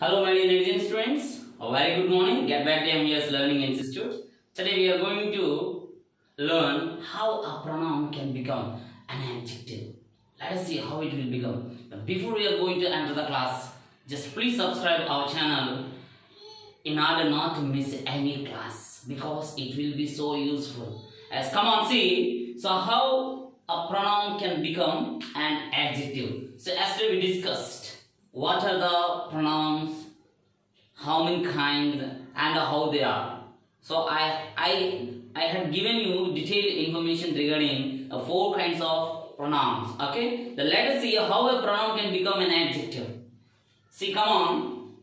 Hello my dear Nigerian students, a very good morning. Get back to MUS Learning Institute. Today we are going to learn how a pronoun can become an adjective. Let us see how it will become. But before we are going to enter the class, just please subscribe our channel in order not to miss any class because it will be so useful. As come on see, so how a pronoun can become an adjective. So yesterday we discussed what are the pronouns, how many kinds and how they are. So I I I had given you detailed information regarding the four kinds of pronouns. Okay, then let us see how a pronoun can become an adjective. See, come on.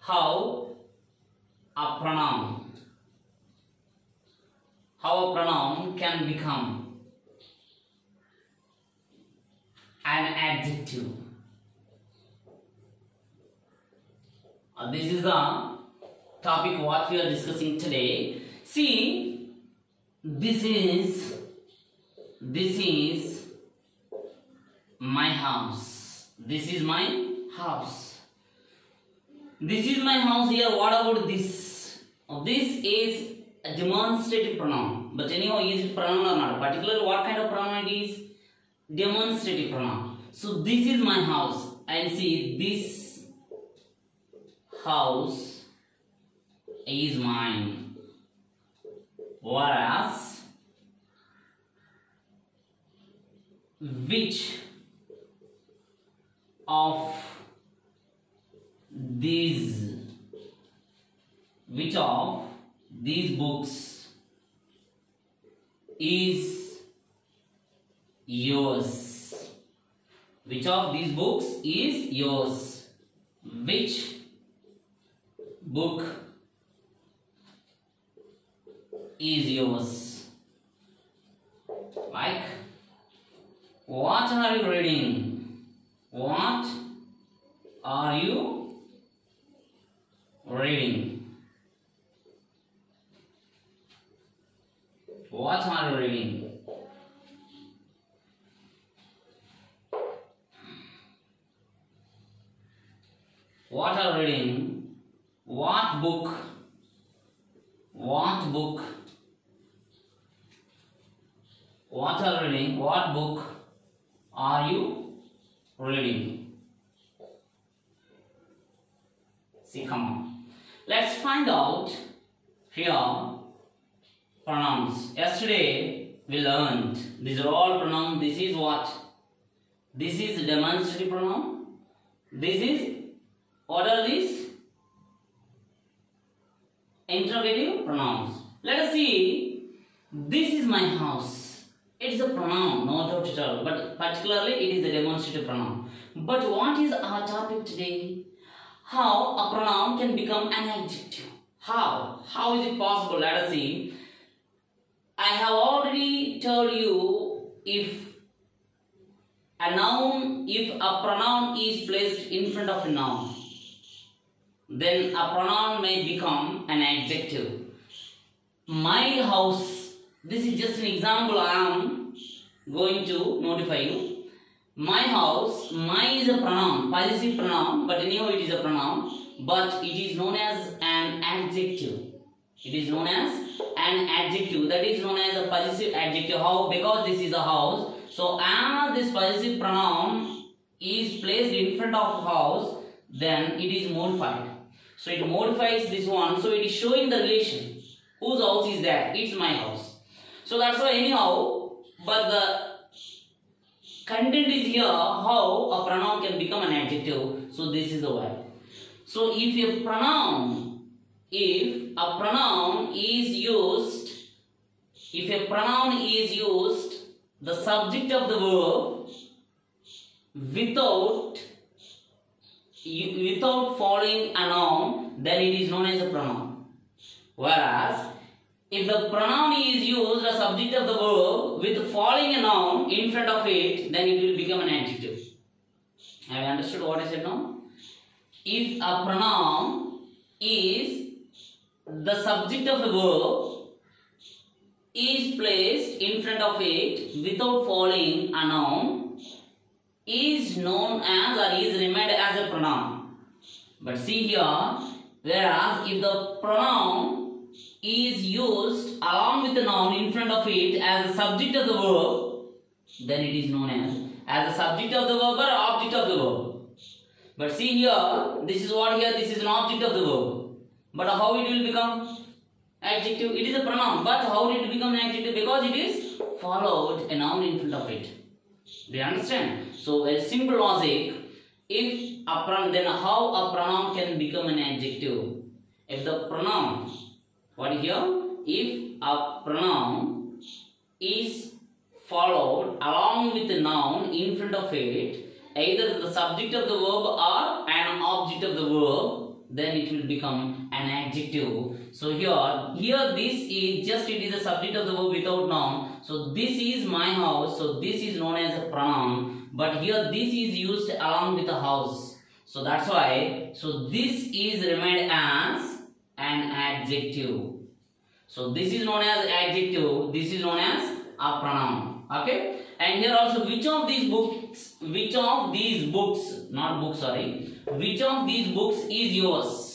How a pronoun how a pronoun can become an adjective. Uh, this is the topic what we are discussing today. See, this is this is my house. This is my house. This is my house here. What about this? This is a demonstrative pronoun. But anyhow, is it pronoun or not? Particularly, what kind of pronoun it is? Demonstrative pronoun. So this is my house. And see, this house is mine. Whereas, which of these which of these books is yours. Which of these books is yours? Which book is yours? Like what are you reading? What are you reading? What are you reading? What are reading? What book? What book? What are reading? What book are you reading? See, come on. Let's find out here pronouns. Yesterday we learned these are all pronouns. This is what? This is demonstrative pronoun. This is are these? Interrogative pronouns. Let us see. This is my house. It is a pronoun, no doubt at all. But particularly it is a demonstrative pronoun. But what is our topic today? How a pronoun can become an adjective. How? How is it possible? Let us see. I have already told you if a noun, if a pronoun is placed in front of a noun, then a pronoun may become an adjective. My house, this is just an example I am going to notify you. My house, my is a pronoun, possessive pronoun, but anyhow it is a pronoun, but it is known as an adjective. It is known as an adjective. That is known as a possessive adjective. How? Because this is a house. So as this possessive pronoun is placed in front of house, then it is modified. So it modifies this one. So it is showing the relation. Whose house is that? It's my house. So that's why anyhow, but the content is here how a pronoun can become an adjective. So this is the why. So if a pronoun, if a pronoun is used, if a pronoun is used, the subject of the verb without without following a noun, then it is known as a pronoun. Whereas if the pronoun is used, the subject of the verb with following a noun in front of it, then it will become an adjective. Have you understood what I said now? If a pronoun is the subject of the verb is placed in front of it without following a noun, is known as or is remained as a pronoun. But see here, whereas if the pronoun is used along with the noun in front of it as a subject of the verb, then it is known as as a subject of the verb or object of the verb. But see here, this is what here, this is an object of the verb. But how it will become adjective? It is a pronoun. But how did it become an adjective? Because it is followed a noun in front of it. Do you understand? So a simple logic, if a pronoun, then how a pronoun can become an adjective? If the pronoun, what here? If a pronoun is followed along with the noun in front of it, either the subject of the verb or an object of the verb, then it will become an adjective. So here, here this is just it is a subject of the verb without noun. So this is my house. So this is known as a pronoun. But here this is used along with the house. So that's why. So this is remained as an adjective. So this is known as adjective. This is known as a pronoun. Okay. And here also, which of these books, which of these books, not books, sorry, which of these books is yours?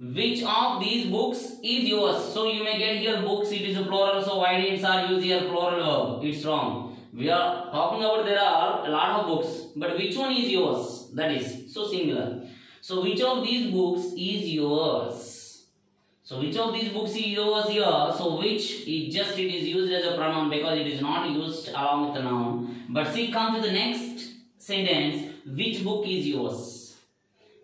Which of these books is yours? So you may get here books, it is a plural, so why did are used here plural verb? It's wrong. We are talking about there are a lot of books, but which one is yours? That is so singular. So which of these books is yours? So which of these books is yours here? So which is just it is used as a pronoun because it is not used along with the noun. But see come to the next sentence. Which book is yours?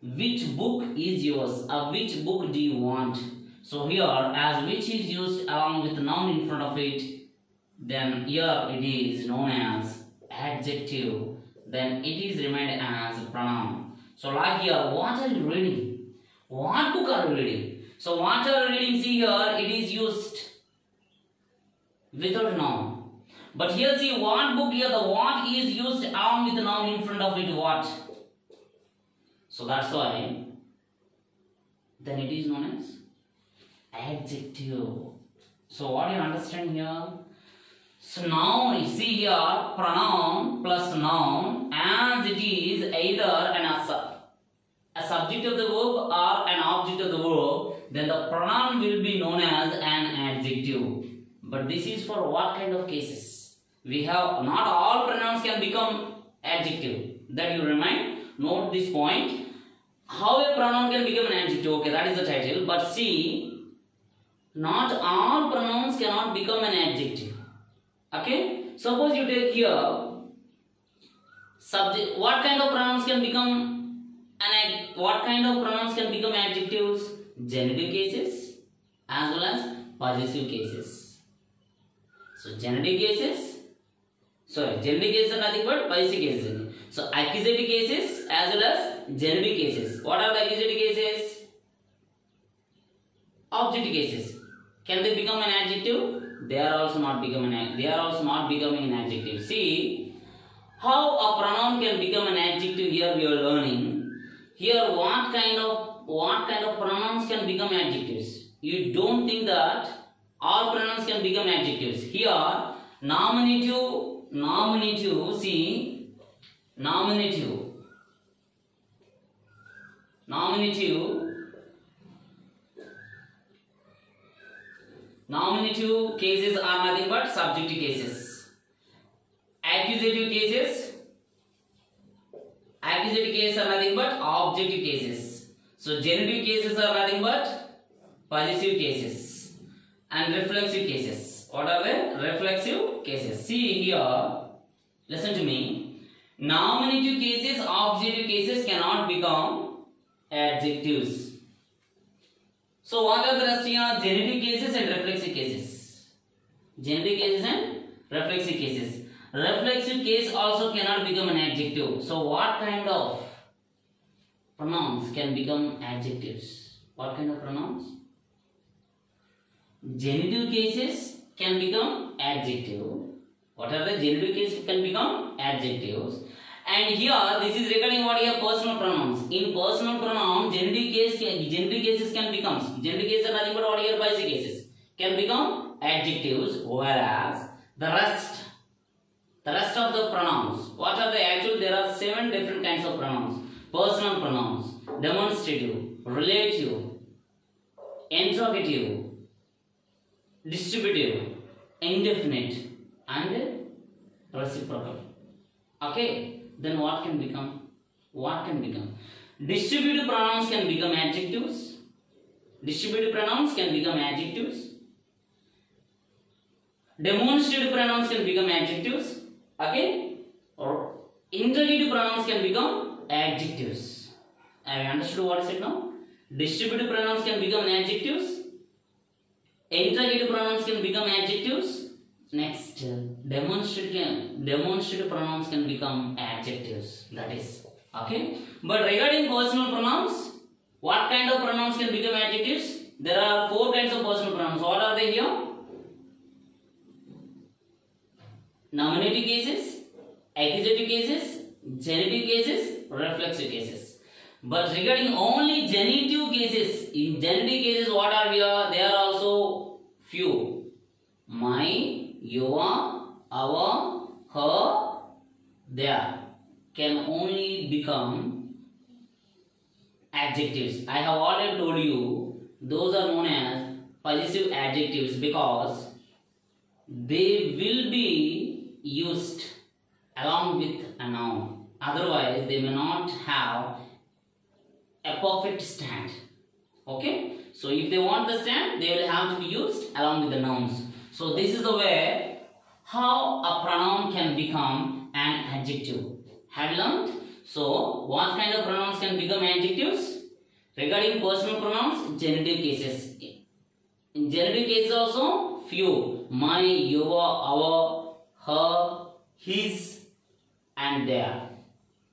Which book is yours? Uh, which book do you want? So here as which is used along with the noun in front of it, then here it is known as adjective. Then it is remained as pronoun. So like here, what are you reading? What book are you reading? So what are reading see here it is used without noun. But here see what book here the what is used along with the noun in front of it what. So that's why then it is known as adjective. So what you understand here? So noun you see here pronoun plus noun as it is either an a subject of the verb or an object of the verb then the pronoun will be known as an adjective. But this is for what kind of cases? We have not all pronouns can become adjective. That you remind. Note this point. How a pronoun can become an adjective? Okay, that is the title. But see, not all pronouns cannot become an adjective. Okay. Suppose you take here subject. What kind of pronouns can become an what kind of pronouns can become adjectives? genitive cases as well as possessive cases. So genitive cases, sorry, genitive cases are nothing but possessive cases. So accusative cases as well as genitive cases. What are the accusative cases? Objective cases. Can they become an adjective? They are also not becoming an they are also not becoming an adjective. See how a pronoun can become an adjective here we are learning. Here what kind of what kind of pronouns can become adjectives. You don't think that all pronouns can become adjectives. Here, nominative, nominative, see, nominative, nominative, nominative cases are nothing but subjective cases. Accusative cases, accusative cases are nothing but objective cases. So genitive cases are nothing but possessive cases and reflexive cases. What are they? Reflexive cases. See here, listen to me. Nominative cases, objective cases cannot become adjectives. So what are the rest here? Genitive cases and reflexive cases. Genitive cases and reflexive cases. Reflexive case also cannot become an adjective. So what kind of pronouns can become adjectives. What kind of pronouns? Genitive cases can become adjective. What are the genitive cases can become adjectives? And here, this is regarding what here personal pronouns. In personal pronoun, genitive case genitive cases can become genitive cases are nothing but what here basic cases can become adjectives, whereas the rest The rest of the pronouns. What are the actual? There are seven different kinds of pronouns. Personal pronouns, demonstrative, relative, interrogative, distributive, indefinite, and reciprocal. Okay, then what can become? What can become? Distributive pronouns can become adjectives. Distributive pronouns can become adjectives. Demonstrative pronouns can become adjectives. Okay, or interrogative pronouns can become adjectives. Have you understood what I said now? Distributive pronouns can become adjectives. Interrogative pronouns can become adjectives. Next, demonstrative can, demonstrative pronouns can become adjectives. That is okay. But regarding personal pronouns, what kind of pronouns can become adjectives? There are four kinds of personal pronouns. What are they here? Nominative cases, accusative cases, genitive cases, reflexive cases. But regarding only genitive cases, in genitive cases, what are here? They are also few. My, your, our, her, their can only become adjectives. I have already told you those are known as possessive adjectives because they will be used along with a noun. Otherwise, they may not have a perfect stand. Okay? So, if they want the stand, they will have to be used along with the nouns. So, this is the way how a pronoun can become an adjective. Have you learned? So, what kind of pronouns can become adjectives? Regarding personal pronouns, genitive cases. In genitive cases also, few. My, your, our, her, his, and their.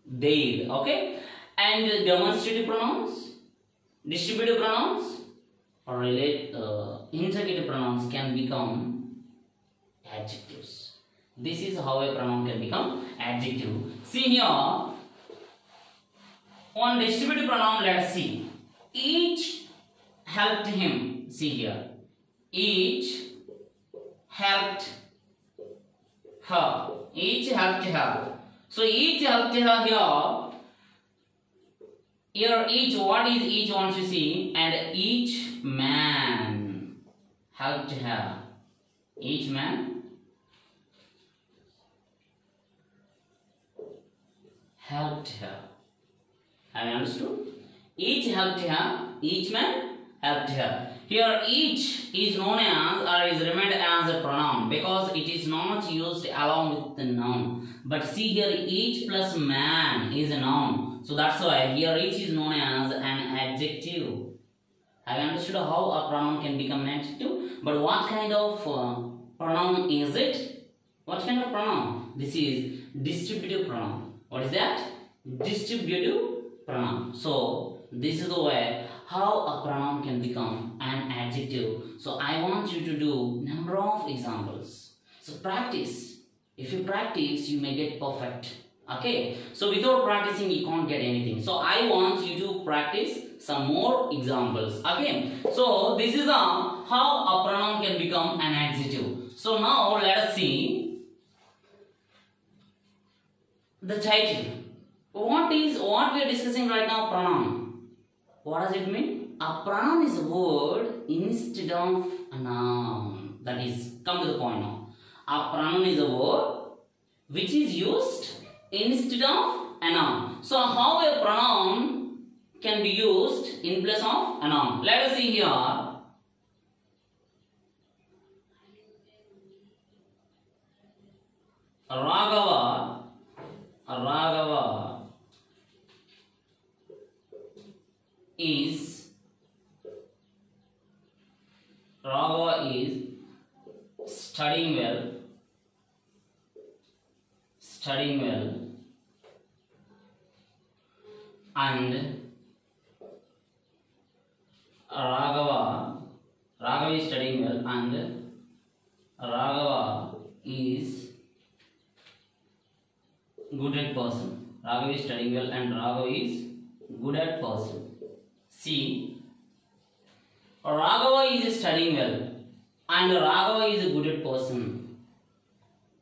Their. Okay? And demonstrative pronouns, distributive pronouns, or relate, uh, interrogative pronouns can become adjectives. This is how a pronoun can become adjective. See here, one distributive pronoun, let's see. Each helped him. See here. Each helped her. Each helped her. So each helped her here. Here each, what is each wants to see? And each man helped her. Each man helped her. Have you understood? Each helped her, each man helped her. Here each is known as or is remained as a pronoun because it is not used along with the noun. But see here each plus man is a noun. So that's why here each is known as an adjective. You understood how a pronoun can become an adjective? But what kind of uh, pronoun is it? What kind of pronoun? This is distributive pronoun. What is that? Distributive pronoun. So this is the way how a pronoun can become an adjective. So I want you to do number of examples. So practice. If you practice, you may get perfect. Okay. So without practicing, you can't get anything. So I want you to practice some more examples. Okay. So this is a how a pronoun can become an adjective. So now let us see the title. What is what we are discussing right now? Pronoun. What does it mean? A pronoun is a word instead of a noun. That is, come to the point now. A pronoun is a word which is used instead of a noun. So, how a pronoun can be used in place of a noun? Let us see here. Raghava, Raghava is Raghava is studying well, studying well, and Raghava, Raghava is studying well, and Raghava is good at person. Raghava is studying well, and Raghava is good at person. See, Raghava is studying well and Raghava is a good at person.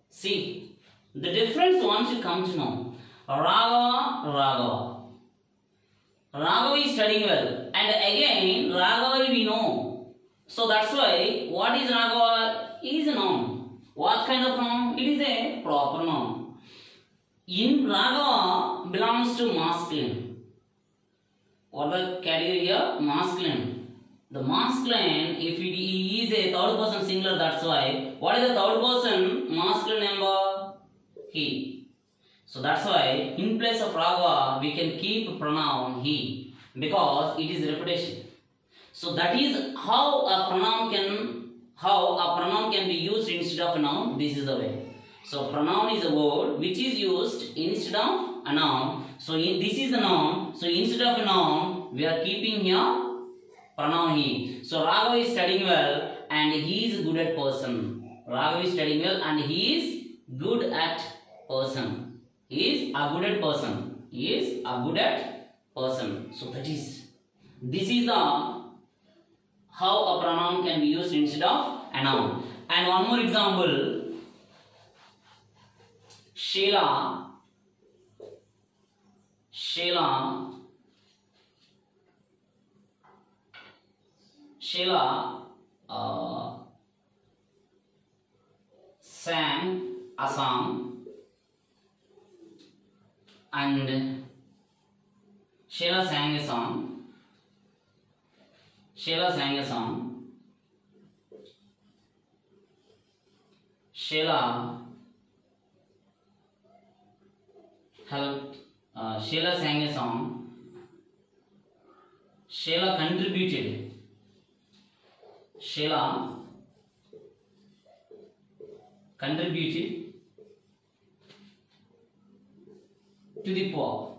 See, The difference once you come to know. Raghava, Raghava. Raghava is studying well. And again, Raghava we know. So that's why, what is Raghava? Is a noun. What kind of noun? It is a proper noun. In Raghava belongs to masculine. What the category here? Masculine. The masculine, if it is a third person singular, that's why. What is the third person masculine number? He. So that's why in place of Raghava we can keep pronoun he because it is repetition. So that is how a pronoun can how a pronoun can be used instead of a noun. This is the way. So pronoun is a word which is used instead of a noun. So in, this is a noun. So instead of a noun we are keeping here pronoun he. So Raghava is studying well and he is good at person. Raghava is studying well and he is good at person. Is a good at person. He is a good at person. So that is this is the how a pronoun can be used instead of a noun. And one more example. Sheila. Sheila. Sheila uh, sang a song and Sheila sang a song. Sheila sang a song. Sheila helped. Uh, Sheila sang a song. Sheila contributed. Sheila contributed to the poor.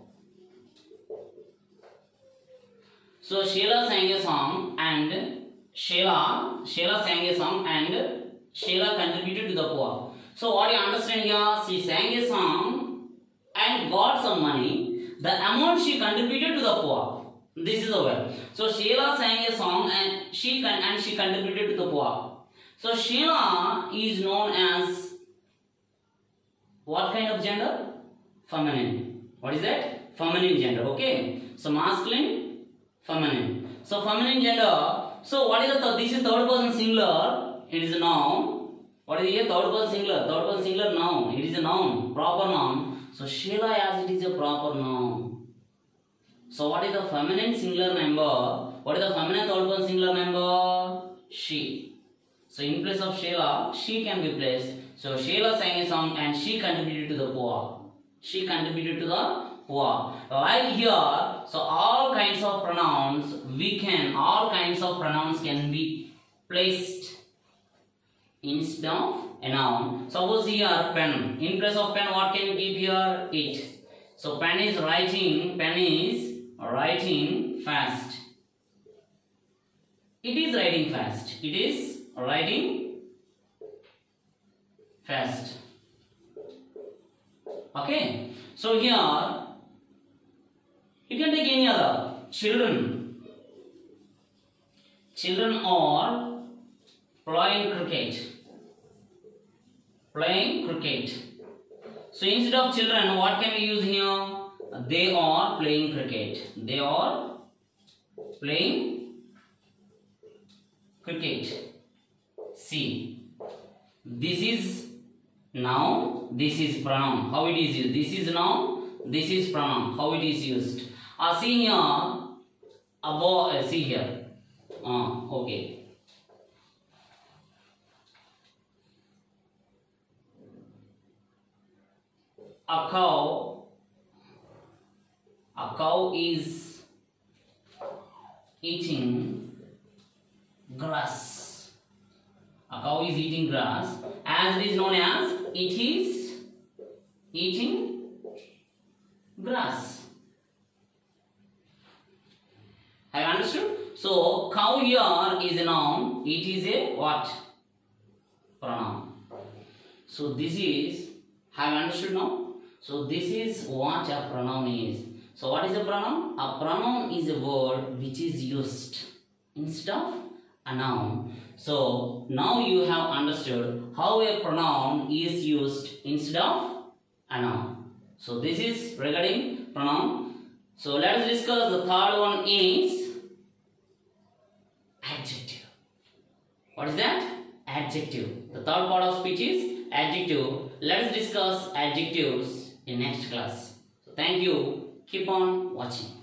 So Sheila sang a song and Sheila Sheila sang a song and Sheila contributed to the poor. So what you understand here? She sang a song and got some money. The amount she contributed to the poor. This is way. So Sheila sang a song and she and she contributed to the poor. So Sheila is known as what kind of gender? Feminine. What is that? Feminine gender. Okay. So masculine, feminine. So feminine gender. So what is the th- this is third person singular. It is a noun. What is here? Third person singular. Third person singular noun. It is a noun. Proper noun. So Sheila as it is a proper noun. So what is the feminine singular member? What is the feminine third person singular member? She. So in place of Sheila, she can be placed. So Sheila sang a song and she contributed to the poor. She contributed to the poor. Like here, so all kinds of pronouns we can, all kinds of pronouns can be placed instead of a noun. Suppose here pen. In place of pen, what can keep here? It. So pen is writing, pen is writing fast. It is writing fast. It is writing fast. Okay. So here you can take any other children. Children are playing cricket. Playing cricket. So instead of children, what can we use here? They are playing cricket. They are playing cricket. See, this is noun, this is pronoun. How it is used? This is noun, this is pronoun. How it is used? Uh, see here, Above. uh, see here. Uh, okay. A cow, a cow is eating grass. A cow is eating grass as it is known as it is eating grass. Have understood? So cow here is a noun, it is a what? Pronoun. So this is have understood now? So this is what a pronoun is. So what is a pronoun? A pronoun is a word which is used instead of a noun. So now you have understood how a pronoun is used instead of a noun. So this is regarding pronoun. So let us discuss the third one is adjective. What is that? Adjective. The third part of speech is adjective. Let us discuss adjectives in next class. So thank you. Keep on watching.